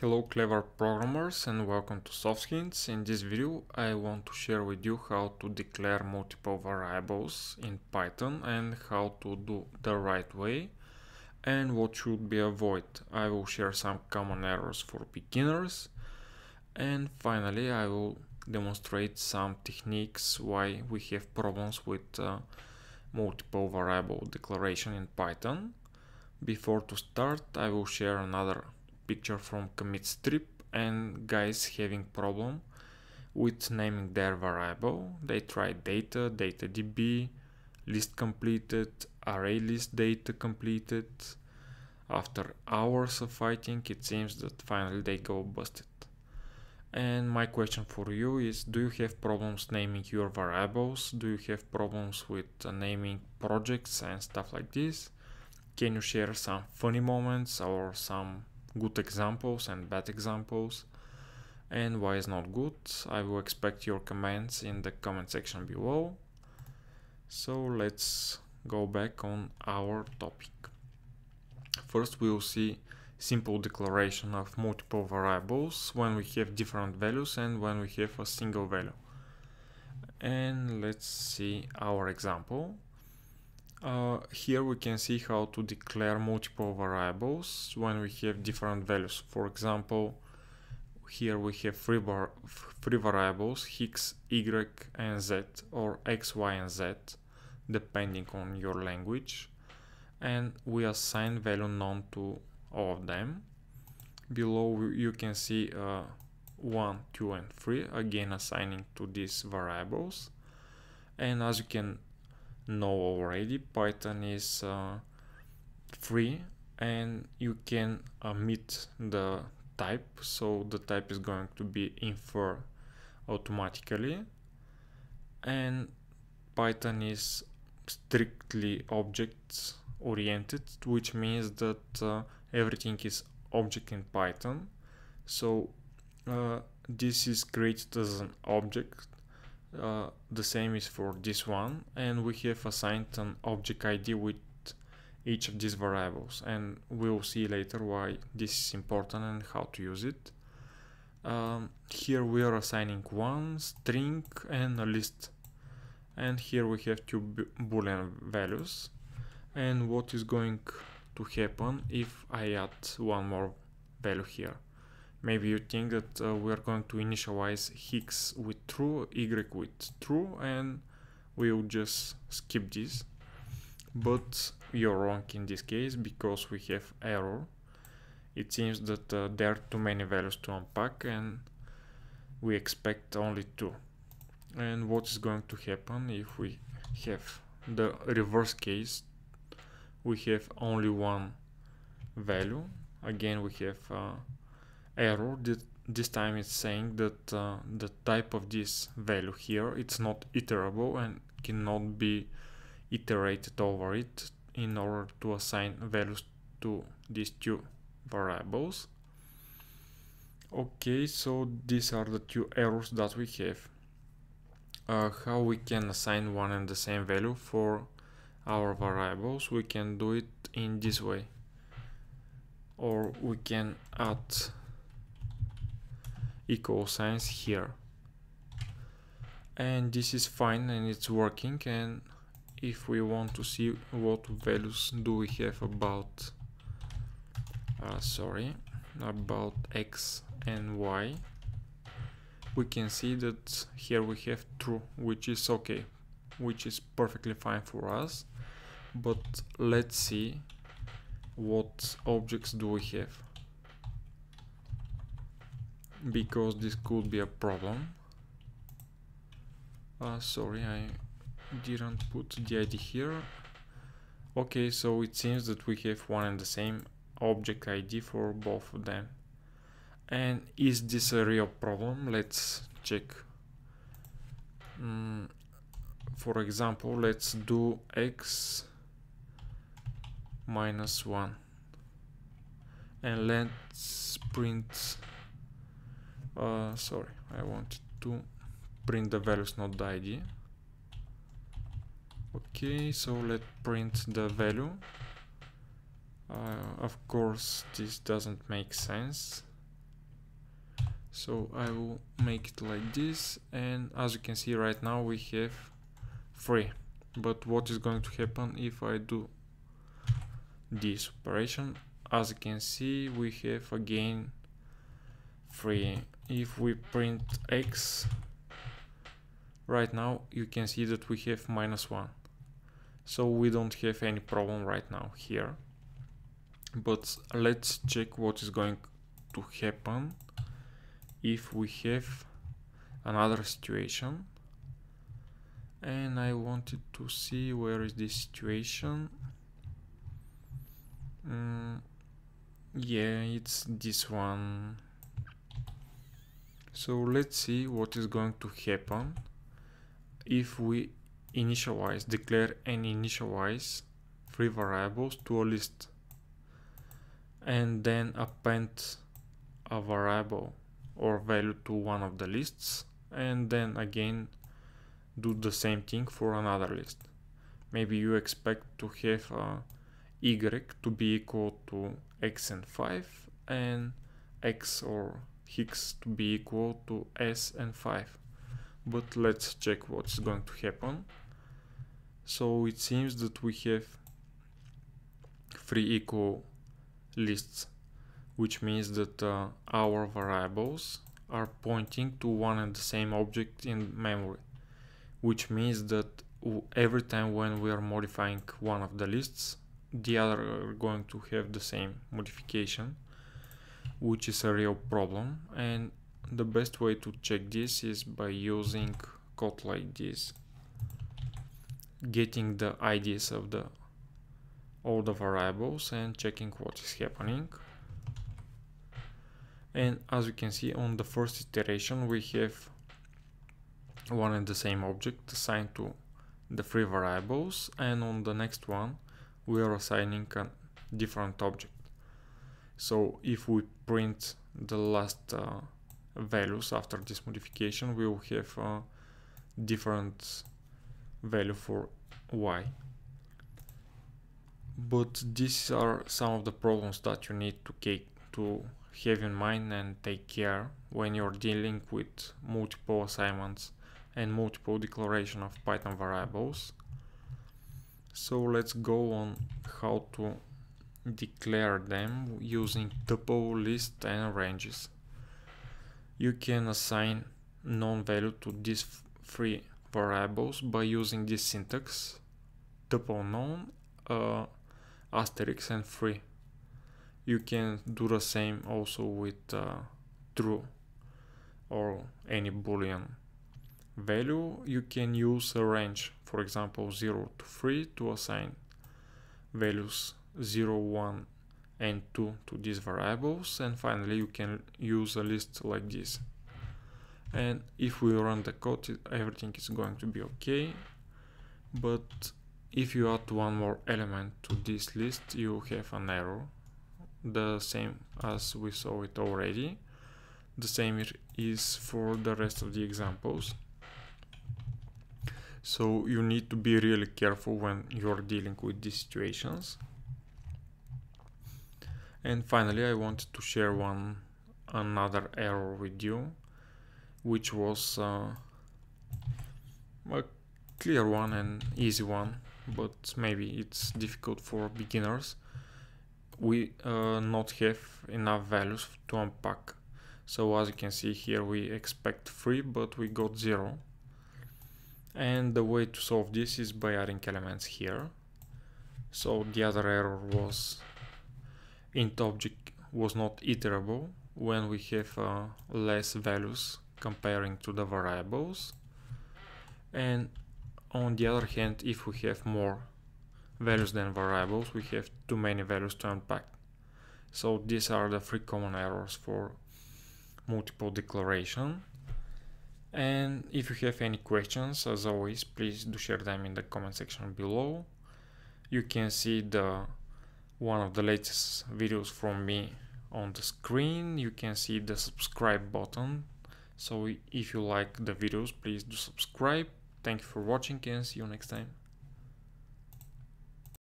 Hello clever programmers and welcome to Softhints. In this video I want to share with you how to declare multiple variables in Python and how to do the right way and what should be avoided. I will share some common errors for beginners and finally I will demonstrate some techniques why we have problems with uh, multiple variable declaration in Python. Before to start I will share another picture from CommitStrip and guys having problem with naming their variable. They try data, data db, list completed, array list data completed. After hours of fighting, it seems that finally they go busted. And my question for you is, do you have problems naming your variables? Do you have problems with uh, naming projects and stuff like this? Can you share some funny moments or some good examples and bad examples. And why is not good? I will expect your comments in the comment section below. So let's go back on our topic. First we will see simple declaration of multiple variables when we have different values and when we have a single value. And let's see our example uh, here we can see how to declare multiple variables when we have different values. For example, here we have three, three variables x, y, and z, or x, y, and z, depending on your language. And we assign value none to all of them. Below you can see uh, 1, 2, and 3, again assigning to these variables. And as you can know already. Python is uh, free and you can omit the type. So the type is going to be infer automatically. And python is strictly objects oriented which means that uh, everything is object in python. So uh, this is created as an object uh, the same is for this one and we have assigned an object ID with each of these variables and we'll see later why this is important and how to use it. Um, here we are assigning one string and a list and here we have two boolean values and what is going to happen if I add one more value here maybe you think that uh, we are going to initialize x with true, y with true, and we'll just skip this. But you're wrong in this case because we have error. It seems that uh, there are too many values to unpack and we expect only two. And what is going to happen if we have the reverse case? We have only one value. Again, we have uh, error this time it's saying that uh, the type of this value here it's not iterable and cannot be iterated over it in order to assign values to these two variables. Okay so these are the two errors that we have. Uh, how we can assign one and the same value for our variables we can do it in this way. Or we can add equal signs here. And this is fine and it's working and if we want to see what values do we have about uh, sorry about x and y we can see that here we have true which is okay which is perfectly fine for us. But let's see what objects do we have because this could be a problem. Uh, sorry I didn't put the ID here. Okay so it seems that we have one and the same object ID for both of them. And is this a real problem? Let's check. Mm, for example let's do x minus 1 and let's print uh, sorry I want to print the values not the ID okay so let's print the value. Uh, of course this doesn't make sense. So I will make it like this and as you can see right now we have 3 but what is going to happen if I do this operation? As you can see we have again 3 if we print x right now you can see that we have minus 1 so we don't have any problem right now here. But let's check what is going to happen if we have another situation. And I wanted to see where is this situation. Mm, yeah it's this one so let's see what is going to happen if we initialize declare and initialize three variables to a list and then append a variable or value to one of the lists and then again do the same thing for another list. Maybe you expect to have uh, y to be equal to x and 5 and x or x to be equal to s and 5. But let's check what's going to happen. So it seems that we have three equal lists which means that uh, our variables are pointing to one and the same object in memory which means that every time when we are modifying one of the lists the other are going to have the same modification which is a real problem and the best way to check this is by using code like this getting the IDs of the all the variables and checking what is happening. And as you can see on the first iteration we have one and the same object assigned to the three variables and on the next one we are assigning a different object so if we print the last uh, values after this modification we will have a different value for y but these are some of the problems that you need to, to have in mind and take care when you're dealing with multiple assignments and multiple declaration of Python variables. So let's go on how to declare them using tuple, list and ranges. You can assign None-value to these three variables by using this syntax tuple non, uh, asterisk and free you can do the same also with uh, true or any boolean value. You can use a range for example 0 to 3 to assign values 0 1 and 2 to these variables and finally you can use a list like this and if we run the code everything is going to be okay but if you add one more element to this list you have an error the same as we saw it already. The same is for the rest of the examples. So you need to be really careful when you're dealing with these situations. And finally, I wanted to share one another error with you, which was uh, a clear one and easy one, but maybe it's difficult for beginners we uh, not have enough values to unpack. So as you can see here we expect 3 but we got 0. And the way to solve this is by adding elements here. So the other error was int object was not iterable when we have uh, less values comparing to the variables. And on the other hand, if we have more values than variables, we have too many values to unpack. So these are the three common errors for multiple declaration. And if you have any questions, as always, please do share them in the comment section below. You can see the one of the latest videos from me on the screen. You can see the subscribe button. So if you like the videos, please do subscribe. Thank you for watching and see you next time.